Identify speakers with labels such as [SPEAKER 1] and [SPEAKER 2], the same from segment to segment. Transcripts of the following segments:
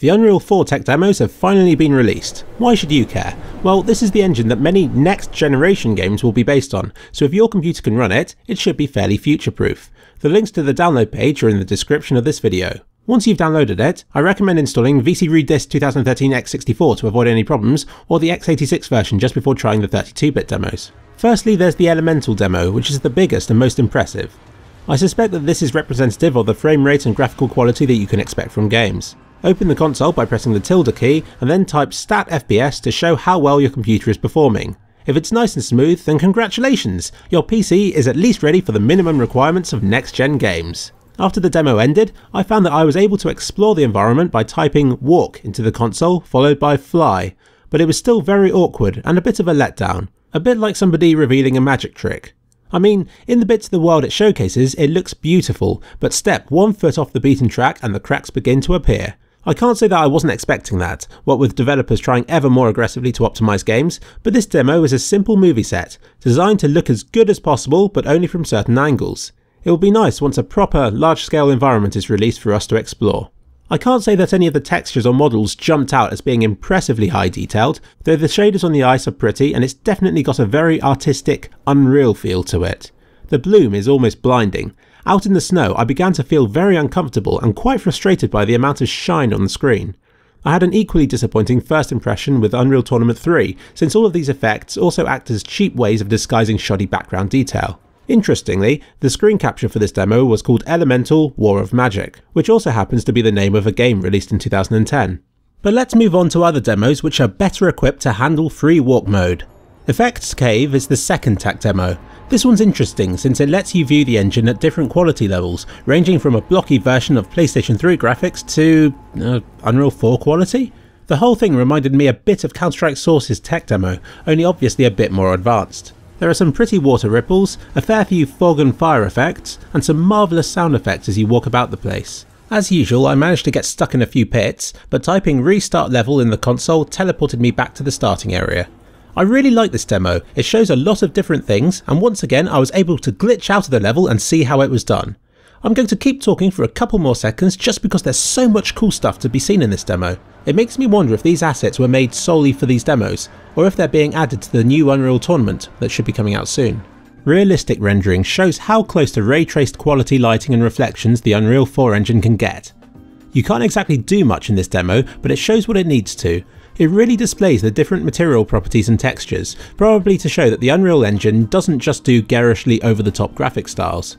[SPEAKER 1] The Unreal 4 tech demos have finally been released. Why should you care? Well, this is the engine that many next generation games will be based on, so if your computer can run it, it should be fairly future proof. The links to the download page are in the description of this video. Once you've downloaded it, I recommend installing VC Redist 2013 x64 to avoid any problems, or the x86 version just before trying the 32-bit demos. Firstly, there's the Elemental demo, which is the biggest and most impressive. I suspect that this is representative of the frame rate and graphical quality that you can expect from games. Open the console by pressing the tilde key and then type stat FPS to show how well your computer is performing. If it's nice and smooth, then congratulations! Your PC is at least ready for the minimum requirements of next gen games. After the demo ended, I found that I was able to explore the environment by typing walk into the console followed by fly, but it was still very awkward and a bit of a letdown, a bit like somebody revealing a magic trick. I mean, in the bits of the world it showcases, it looks beautiful, but step one foot off the beaten track and the cracks begin to appear. I can't say that I wasn't expecting that, what with developers trying ever more aggressively to optimise games, but this demo is a simple movie set, designed to look as good as possible but only from certain angles. It will be nice once a proper, large scale environment is released for us to explore. I can't say that any of the textures or models jumped out as being impressively high detailed, though the shaders on the ice are pretty and it's definitely got a very artistic, unreal feel to it. The bloom is almost blinding, out in the snow, I began to feel very uncomfortable and quite frustrated by the amount of shine on the screen. I had an equally disappointing first impression with Unreal Tournament 3, since all of these effects also act as cheap ways of disguising shoddy background detail. Interestingly, the screen capture for this demo was called Elemental War of Magic, which also happens to be the name of a game released in 2010. But let's move on to other demos which are better equipped to handle free walk mode. Effects Cave is the second tech demo, this one's interesting since it lets you view the engine at different quality levels, ranging from a blocky version of PlayStation 3 graphics to uh, Unreal 4 quality. The whole thing reminded me a bit of Counter-Strike Source's tech demo, only obviously a bit more advanced. There are some pretty water ripples, a fair few fog and fire effects, and some marvellous sound effects as you walk about the place. As usual, I managed to get stuck in a few pits, but typing restart level in the console teleported me back to the starting area. I really like this demo, it shows a lot of different things and once again I was able to glitch out of the level and see how it was done. I'm going to keep talking for a couple more seconds just because there's so much cool stuff to be seen in this demo. It makes me wonder if these assets were made solely for these demos, or if they're being added to the new Unreal Tournament that should be coming out soon. Realistic rendering shows how close to ray traced quality lighting and reflections the Unreal 4 engine can get. You can't exactly do much in this demo, but it shows what it needs to, it really displays the different material properties and textures, probably to show that the Unreal Engine doesn't just do garishly over the top graphic styles.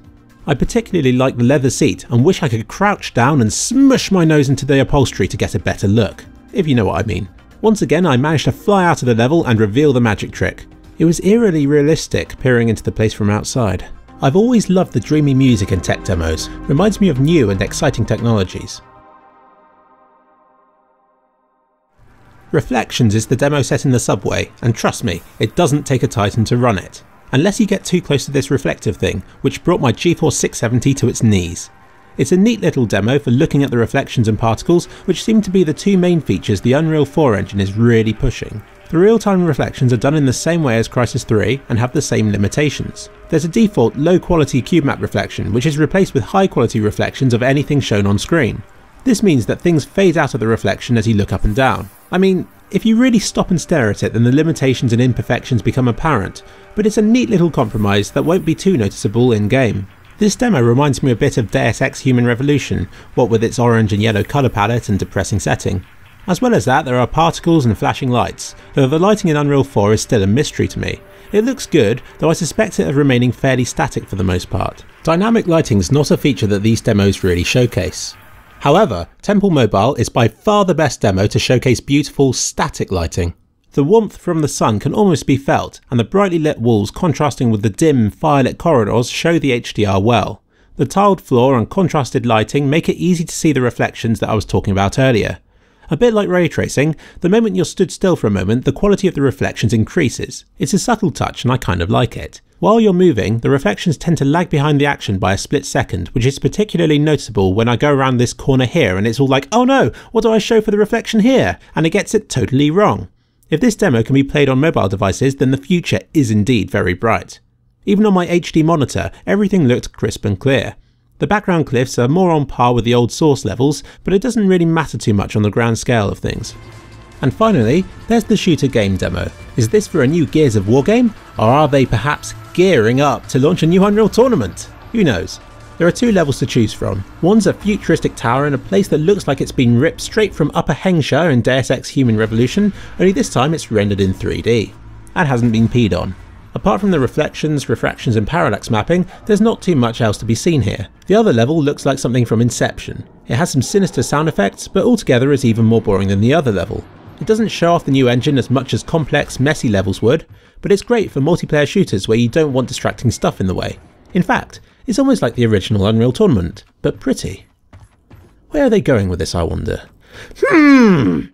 [SPEAKER 1] I particularly like the leather seat and wish I could crouch down and smush my nose into the upholstery to get a better look, if you know what I mean. Once again I managed to fly out of the level and reveal the magic trick. It was eerily realistic peering into the place from outside. I've always loved the dreamy music and tech demos, reminds me of new and exciting technologies. Reflections is the demo set in the subway, and trust me, it doesn't take a titan to run it. Unless you get too close to this reflective thing, which brought my GeForce 670 to its knees. It's a neat little demo for looking at the reflections and particles, which seem to be the two main features the Unreal 4 engine is really pushing. The real-time reflections are done in the same way as Crysis 3 and have the same limitations. There's a default low-quality cube map reflection, which is replaced with high-quality reflections of anything shown on screen. This means that things fade out of the reflection as you look up and down. I mean, if you really stop and stare at it then the limitations and imperfections become apparent, but it's a neat little compromise that won't be too noticeable in game. This demo reminds me a bit of Deus Ex Human Revolution, what with its orange and yellow colour palette and depressing setting. As well as that, there are particles and flashing lights, though the lighting in Unreal 4 is still a mystery to me. It looks good, though I suspect it of remaining fairly static for the most part. Dynamic lighting's not a feature that these demos really showcase. However, Temple Mobile is by far the best demo to showcase beautiful static lighting. The warmth from the sun can almost be felt, and the brightly lit walls contrasting with the dim, firelit corridors show the HDR well. The tiled floor and contrasted lighting make it easy to see the reflections that I was talking about earlier. A bit like ray tracing, the moment you're stood still for a moment, the quality of the reflections increases. It's a subtle touch and I kind of like it. While you're moving, the reflections tend to lag behind the action by a split second, which is particularly noticeable when I go around this corner here and it's all like, oh no, what do I show for the reflection here? And it gets it totally wrong. If this demo can be played on mobile devices, then the future is indeed very bright. Even on my HD monitor, everything looked crisp and clear. The background cliffs are more on par with the old source levels, but it doesn't really matter too much on the grand scale of things. And finally, there's the shooter game demo. Is this for a new Gears of War game? Or are they perhaps gearing up to launch a new Unreal tournament? Who knows? There are two levels to choose from. One's a futuristic tower in a place that looks like it's been ripped straight from Upper Hengsha in Deus Ex Human Revolution, only this time it's rendered in 3D. And hasn't been peed on. Apart from the reflections, refractions and parallax mapping, there's not too much else to be seen here. The other level looks like something from Inception. It has some sinister sound effects, but altogether is even more boring than the other level. It doesn't show off the new engine as much as complex, messy levels would, but it's great for multiplayer shooters where you don't want distracting stuff in the way. In fact, it's almost like the original Unreal Tournament, but pretty. Where are they going with this, I wonder? Hmm.